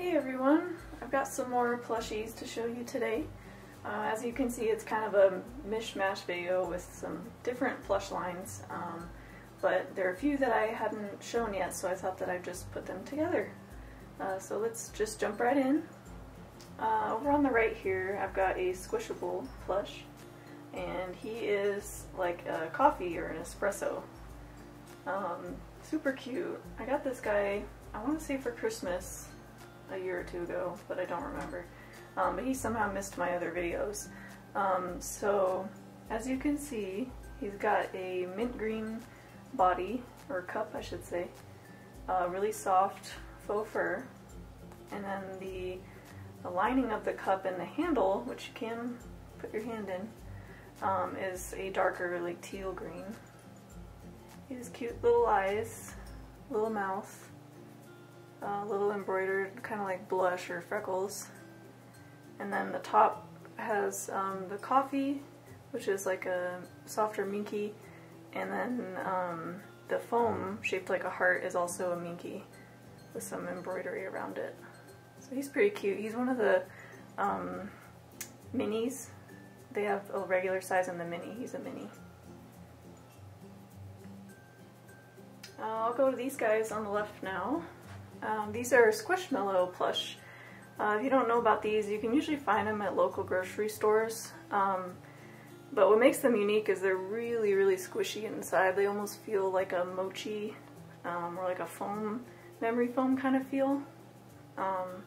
Hey everyone, I've got some more plushies to show you today. Uh, as you can see it's kind of a mishmash video with some different plush lines, um, but there are a few that I hadn't shown yet so I thought that I'd just put them together. Uh, so let's just jump right in. Uh, over on the right here I've got a squishable plush and he is like a coffee or an espresso. Um, super cute. I got this guy, I want to say for Christmas a year or two ago, but I don't remember. Um, but he somehow missed my other videos. Um, so as you can see, he's got a mint green body, or cup I should say, uh, really soft faux fur, and then the, the lining of the cup and the handle, which you can put your hand in, um, is a darker like teal green. He has cute little eyes, little mouth, a little embroidered kind of like blush or freckles. And then the top has um, the coffee, which is like a softer minky, and then um, the foam shaped like a heart is also a minky with some embroidery around it. So he's pretty cute. He's one of the um, minis. They have a regular size and the mini. He's a mini. Uh, I'll go to these guys on the left now. Um, these are Squishmallow plush. Uh, if you don't know about these, you can usually find them at local grocery stores. Um, but what makes them unique is they're really, really squishy inside. They almost feel like a mochi um, or like a foam, memory foam kind of feel. Um,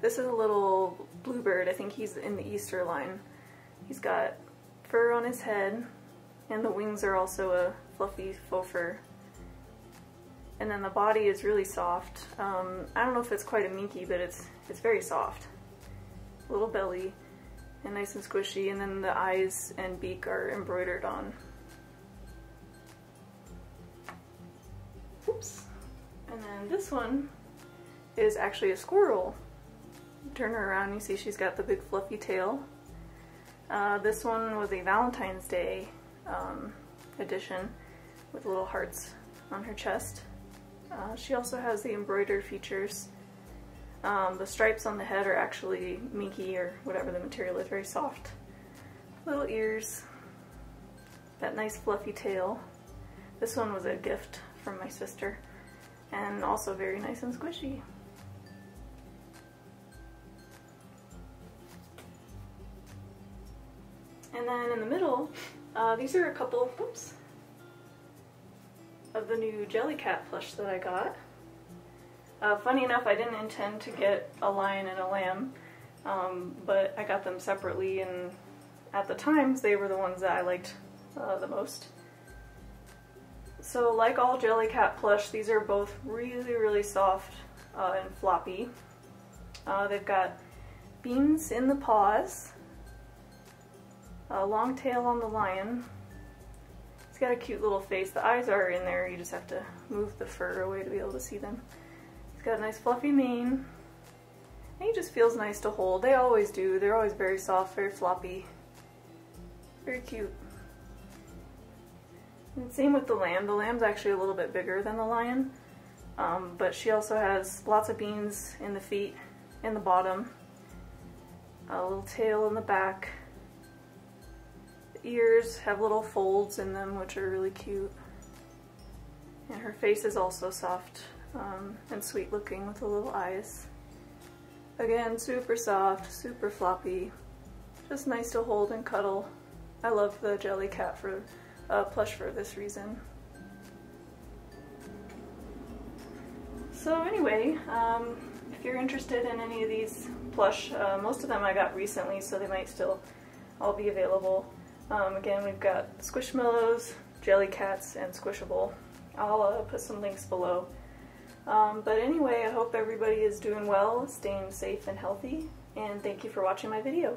this is a little bluebird. I think he's in the Easter line. He's got fur on his head, and the wings are also a fluffy faux fur and then the body is really soft. Um, I don't know if it's quite a minky, but it's it's very soft. Little belly, and nice and squishy, and then the eyes and beak are embroidered on. Oops. And then this one is actually a squirrel. Turn her around, you see she's got the big fluffy tail. Uh, this one was a Valentine's Day um, edition with little hearts on her chest. Uh, she also has the embroidered features. Um, the stripes on the head are actually minky or whatever the material is, very soft. Little ears, that nice fluffy tail. This one was a gift from my sister and also very nice and squishy. And then in the middle, uh, these are a couple, whoops, of the new Jellycat plush that I got. Uh, funny enough, I didn't intend to get a lion and a lamb, um, but I got them separately, and at the times they were the ones that I liked uh, the most. So like all Jellycat plush, these are both really, really soft uh, and floppy. Uh, they've got beans in the paws, a long tail on the lion, He's got a cute little face. The eyes are in there, you just have to move the fur away to be able to see them. He's got a nice fluffy mane. And he just feels nice to hold. They always do. They're always very soft, very floppy. Very cute. And same with the lamb. The lamb's actually a little bit bigger than the lion. Um, but she also has lots of beans in the feet, in the bottom, a little tail in the back, ears have little folds in them, which are really cute. And her face is also soft um, and sweet looking with the little eyes. Again, super soft, super floppy, just nice to hold and cuddle. I love the Jellycat for uh, plush for this reason. So anyway, um, if you're interested in any of these plush, uh, most of them I got recently, so they might still all be available. Um, again, we've got Squishmallows, Jellycats, and Squishable. I'll uh, put some links below. Um, but anyway, I hope everybody is doing well, staying safe and healthy, and thank you for watching my video.